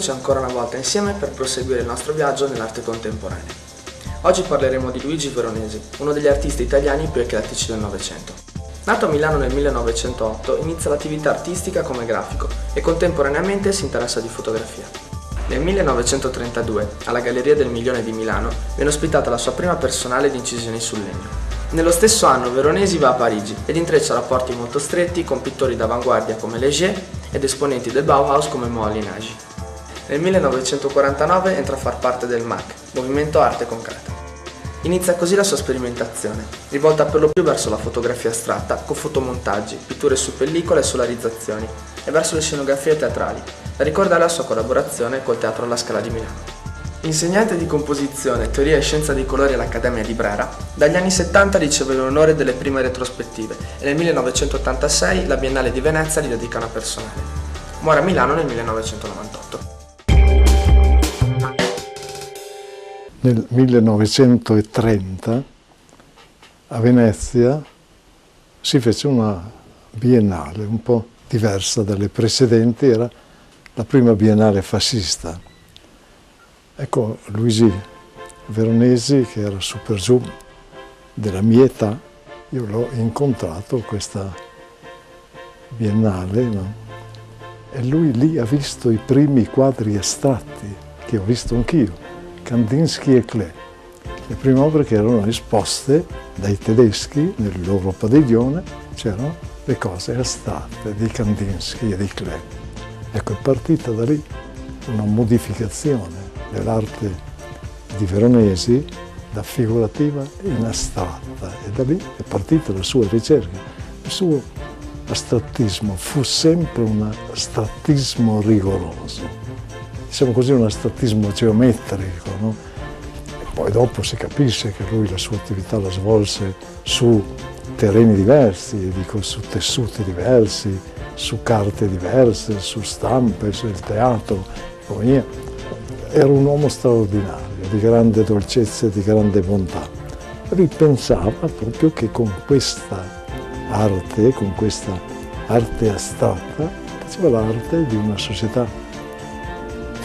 ritrovandoci ancora una volta insieme per proseguire il nostro viaggio nell'arte contemporanea. Oggi parleremo di Luigi Veronesi, uno degli artisti italiani più eclettici del Novecento. Nato a Milano nel 1908, inizia l'attività artistica come grafico e contemporaneamente si interessa di fotografia. Nel 1932, alla Galleria del Milione di Milano, viene ospitata la sua prima personale di incisioni sul legno. Nello stesso anno Veronesi va a Parigi ed intreccia rapporti molto stretti con pittori d'avanguardia come Léger ed esponenti del Bauhaus come Moali Nagy. Nel 1949 entra a far parte del MAC, Movimento Arte Concreta. Inizia così la sua sperimentazione, rivolta per lo più verso la fotografia astratta con fotomontaggi, pitture su pellicola e solarizzazioni e verso le scenografie teatrali, da ricordare la sua collaborazione col Teatro alla Scala di Milano. Insegnante di composizione, teoria e scienza dei colori all'Accademia di Brera, dagli anni 70 riceve l'onore delle prime retrospettive e nel 1986 la Biennale di Venezia gli dedica una personale. Muore a Milano nel 1998. Nel 1930 a Venezia si fece una biennale un po' diversa dalle precedenti, era la prima biennale fascista Ecco, Luigi Veronesi, che era super giù della mia età, io l'ho incontrato questa biennale no? e lui lì ha visto i primi quadri astratti che ho visto anch'io, Kandinsky e Klee, le prime opere che erano esposte dai tedeschi nel loro padiglione, c'erano le cose astratte di Kandinsky e di Klee. Ecco, è partita da lì una modificazione dell'arte di Veronesi da figurativa in astratta e da lì è partita la sua ricerca. Il suo astrattismo fu sempre un astrattismo rigoroso, diciamo così un astrattismo geometrico, no? E poi dopo si capisce che lui la sua attività la svolse su terreni diversi, dico, su tessuti diversi, su carte diverse, su stampe, sul teatro, compagnia era un uomo straordinario, di grande dolcezza e di grande bontà. Lui pensava proprio che con questa arte, con questa arte astratta, faceva l'arte di una società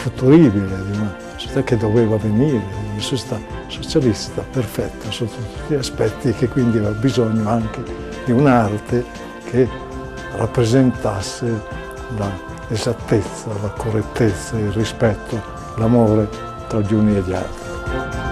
futuribile, di una società che doveva venire, di una società socialista perfetta sotto tutti gli aspetti e che quindi aveva bisogno anche di un'arte che rappresentasse l'esattezza, la correttezza, il rispetto l'amore tra gli uni e gli altri.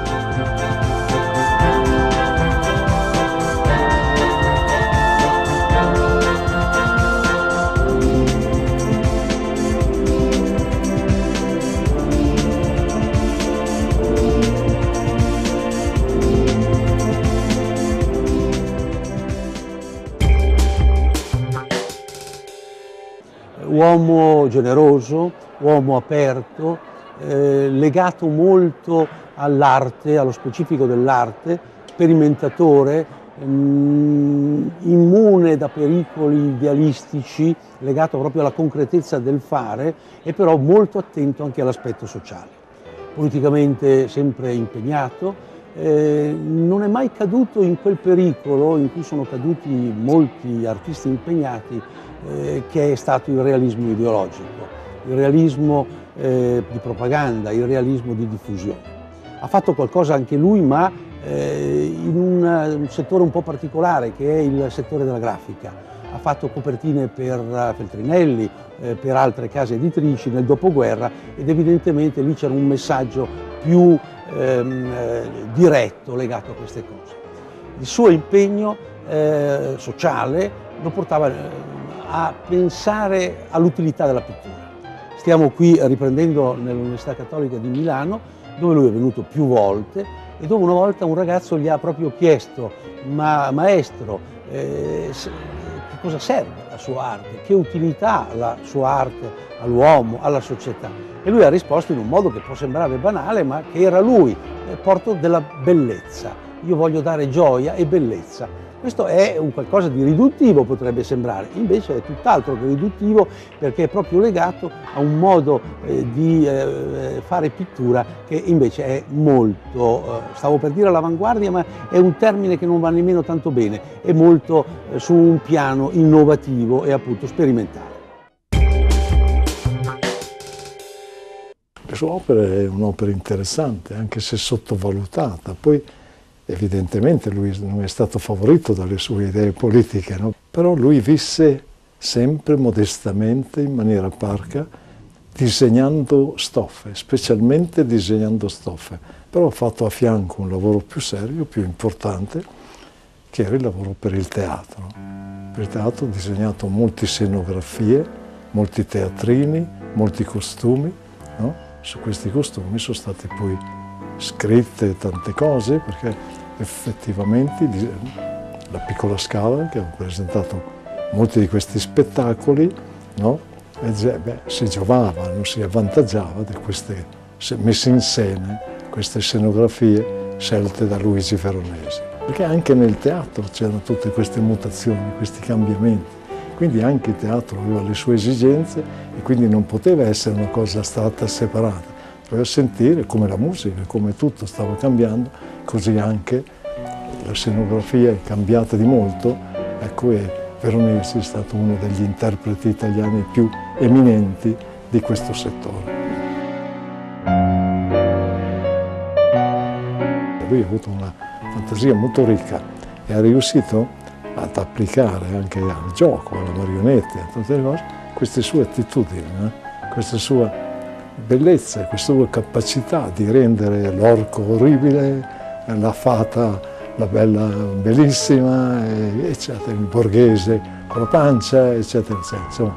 Uomo generoso, uomo aperto, eh, legato molto all'arte, allo specifico dell'arte, sperimentatore, ehm, immune da pericoli idealistici, legato proprio alla concretezza del fare e però molto attento anche all'aspetto sociale. Politicamente sempre impegnato, eh, non è mai caduto in quel pericolo in cui sono caduti molti artisti impegnati, eh, che è stato il realismo ideologico. Il realismo eh, di propaganda, il realismo di diffusione. Ha fatto qualcosa anche lui, ma eh, in un, un, settore un po' particolare, che è il settore della grafica. Ha fatto copertine per Feltrinelli, eh, per altre case editrici nel dopoguerra ed evidentemente lì c'era un messaggio più ehm, eh, diretto legato a queste cose. Il suo impegno eh, sociale lo portava eh, a pensare all'utilità della pittura Stiamo qui riprendendo nell'Università Cattolica di Milano, dove lui è venuto più volte e dove una volta un ragazzo gli ha proprio chiesto, ma maestro, eh, che cosa serve la sua arte, che utilità ha la sua arte all'uomo, alla società? E lui ha risposto in un modo che può sembrare banale, ma che era lui, eh, porto della bellezza. Io voglio dare gioia e bellezza questo è un qualcosa di riduttivo potrebbe sembrare, invece è tutt'altro che riduttivo perché è proprio legato a un modo eh, di eh, fare pittura che invece è molto, eh, stavo per dire all'avanguardia, ma è un termine che non va nemmeno tanto bene, è molto eh, su un piano innovativo e appunto sperimentale. La sua opera è un'opera interessante, anche se sottovalutata. Poi evidentemente lui non è stato favorito dalle sue idee politiche, no? però lui visse sempre modestamente, in maniera parca, disegnando stoffe, specialmente disegnando stoffe. Però ha fatto a fianco un lavoro più serio, più importante, che era il lavoro per il teatro. Per il teatro ha disegnato molte scenografie, molti teatrini, molti costumi. No? Su questi costumi sono state poi scritte tante cose, perché effettivamente la piccola scala che ha presentato molti di questi spettacoli no? e, beh, si giovava, si avvantaggiava di queste messe in scena, queste scenografie scelte da Luigi Veronesi. Perché anche nel teatro c'erano tutte queste mutazioni, questi cambiamenti. Quindi anche il teatro aveva le sue esigenze e quindi non poteva essere una cosa stata separata. Doveva sentire come la musica, come tutto stava cambiando, così anche la scenografia è cambiata di molto, ecco, e Veronesi è stato uno degli interpreti italiani più eminenti di questo settore. Lui ha avuto una fantasia molto ricca e ha riuscito ad applicare anche al gioco, alla marionette, a tutte le cose, queste sue attitudini, eh? questa sua bellezza, questa sua capacità di rendere l'orco orribile, la fata la bella bellissima, eccetera, il borghese con la pancia, eccetera, eccetera. Insomma,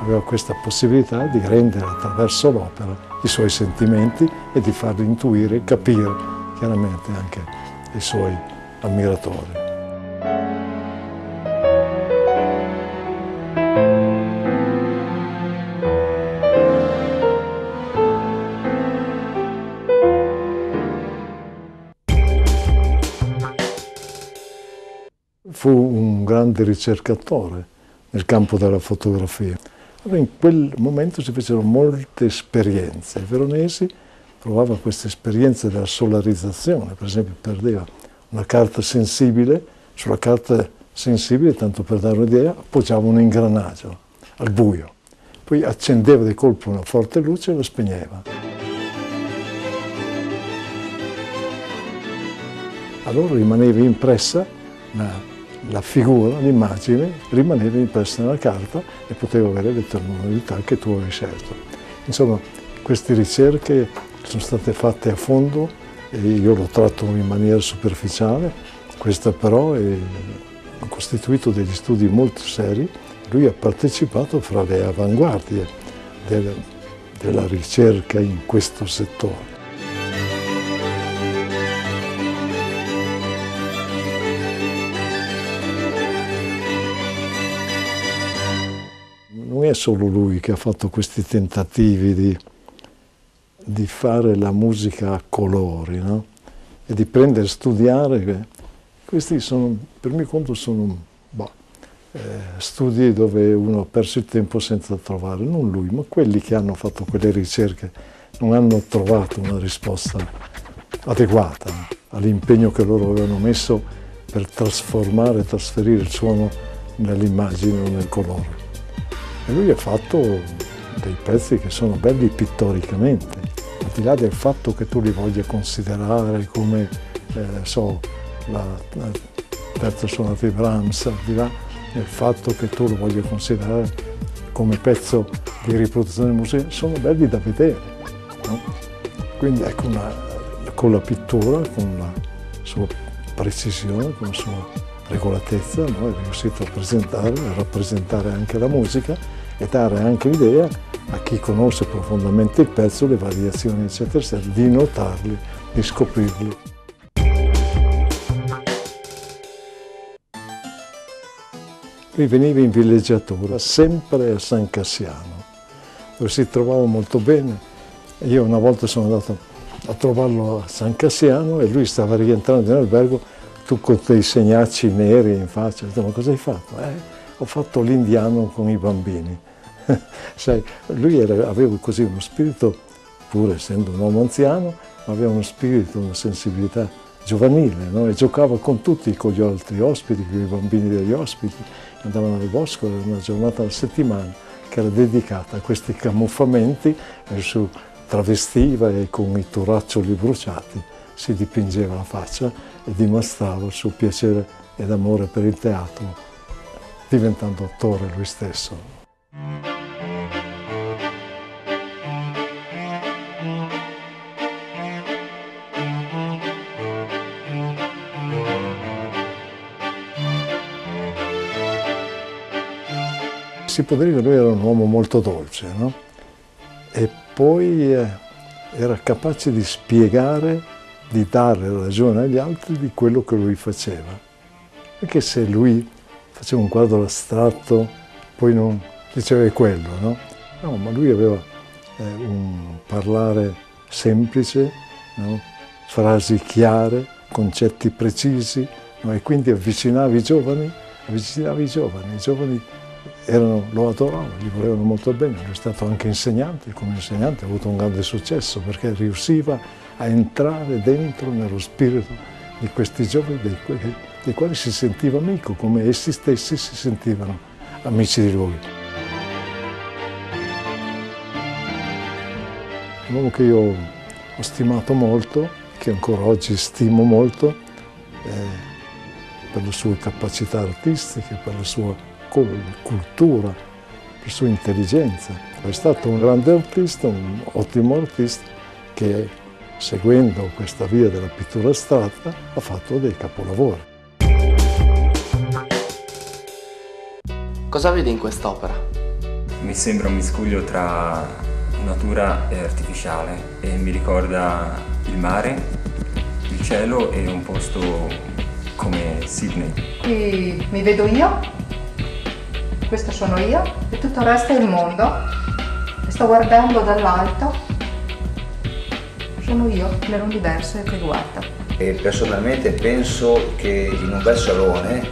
aveva questa possibilità di rendere attraverso l'opera i suoi sentimenti e di farli intuire, capire chiaramente anche i suoi ammiratori. Fu un grande ricercatore nel campo della fotografia. Allora in quel momento si fecero molte esperienze. Veronesi provava queste esperienze della solarizzazione, per esempio perdeva una carta sensibile, sulla carta sensibile, tanto per dare un'idea, appoggiava un ingranaggio al buio, poi accendeva di colpo una forte luce e la spegneva. Allora rimaneva impressa una la figura, l'immagine rimaneva impressa nella carta e poteva avere le tonalità che tu avevi scelto. Insomma, queste ricerche sono state fatte a fondo e io lo tratto in maniera superficiale, questa però è, ha costituito degli studi molto seri. Lui ha partecipato fra le avanguardie del, della ricerca in questo settore. È solo lui che ha fatto questi tentativi di, di fare la musica a colori, no? E di prendere, studiare. Questi sono, per mio conto, sono boh, eh, studi dove uno ha perso il tempo senza trovare, non lui, ma quelli che hanno fatto quelle ricerche non hanno trovato una risposta adeguata all'impegno che loro avevano messo per trasformare, trasferire il suono nell'immagine o nel colore. E lui ha fatto dei pezzi che sono belli pittoricamente, al di là del fatto che tu li voglia considerare come, eh, so, la, la terza suonata di Brahms, al di là del fatto che tu lo voglia considerare come pezzo di riproduzione musicale, sono belli da vedere. No? Quindi ecco, una, con la pittura, con la sua precisione, con la sua regolatezza, no? è riuscito a presentare, a rappresentare anche la musica e dare anche l'idea a chi conosce profondamente il pezzo, le variazioni eccetera eccetera, di notarli, di scoprirli. Lui veniva in villeggiatura, sempre a San Cassiano, dove si trovava molto bene. Io una volta sono andato a trovarlo a San Cassiano e lui stava rientrando in albergo, tu con dei segnacci neri in faccia. Ma cosa hai fatto? Eh, ho fatto l'indiano con i bambini. Sai, lui era, aveva così uno spirito, pur essendo un uomo anziano, aveva uno spirito, una sensibilità giovanile, no? e giocava con tutti, con gli altri ospiti, con i bambini degli ospiti, andavano nel bosco, era una giornata alla settimana che era dedicata a questi camuffamenti verso travestiva e con i turaccioli bruciati si dipingeva la faccia e dimostrava il suo piacere ed amore per il teatro, diventando attore lui stesso. Si può dire che lui era un uomo molto dolce, no? E poi eh, era capace di spiegare, di dare ragione agli altri di quello che lui faceva. Perché se lui faceva un quadro astratto, poi non diceva quello, no? No, ma lui aveva eh, un parlare semplice, no? frasi chiare, concetti precisi, no? e quindi avvicinava i giovani, avvicinava i giovani, i giovani erano, lo adoravano, gli volevano molto bene, lui è stato anche insegnante, come insegnante ha avuto un grande successo perché riusciva a entrare dentro nello spirito di questi giovani dei, dei quali si sentiva amico, come essi stessi si sentivano amici di lui. Un uomo che io ho stimato molto, che ancora oggi stimo molto, eh, per le sue capacità artistiche, per la sua cultura, per la sua intelligenza. È stato un grande artista, un ottimo artista che seguendo questa via della pittura astratta ha fatto dei capolavori. Cosa vedi in quest'opera? Mi sembra un miscuglio tra natura e artificiale e mi ricorda il mare, il cielo e un posto come Sydney. Qui mi vedo io, questo sono io e tutto il resto è il mondo. E sto guardando dall'alto, sono io nell'universo che guardo. E personalmente penso che in un bel salone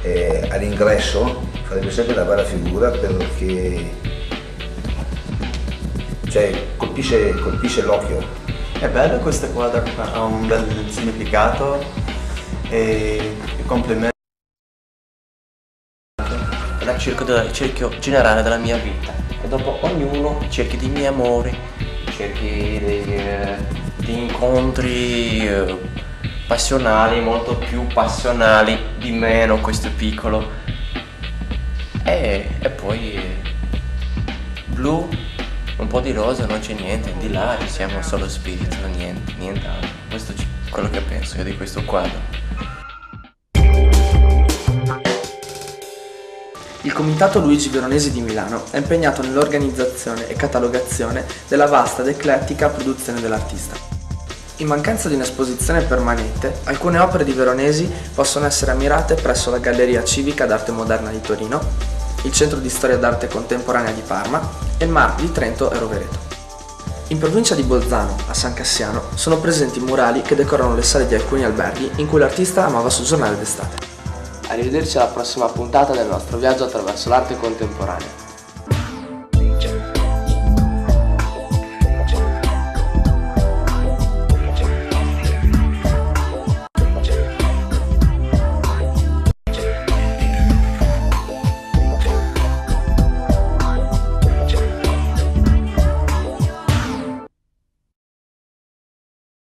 eh, all'ingresso farebbe sempre una bella figura perché cioè, colpisce, colpisce l'occhio. È bello questo quadro, ha un bel significato e complementa il cerchio, cerchio generale della mia vita e dopo ognuno cerchi di miei amori, cerchi di, eh, di incontri eh, passionali, molto più passionali di meno questo piccolo e, e poi eh, blu un po' di rosa, non c'è niente, di là siamo solo spirito, niente, nient'altro. Questo è quello che penso io di questo quadro. Il Comitato Luigi Veronesi di Milano è impegnato nell'organizzazione e catalogazione della vasta ed eclettica produzione dell'artista. In mancanza di un'esposizione permanente, alcune opere di Veronesi possono essere ammirate presso la Galleria Civica d'Arte Moderna di Torino, il Centro di Storia d'Arte Contemporanea di Parma e il MAR di Trento e Rovereto. In provincia di Bolzano, a San Cassiano, sono presenti murali che decorano le sale di alcuni alberghi in cui l'artista amava soggiornare d'estate. Arrivederci alla prossima puntata del nostro viaggio attraverso l'arte contemporanea.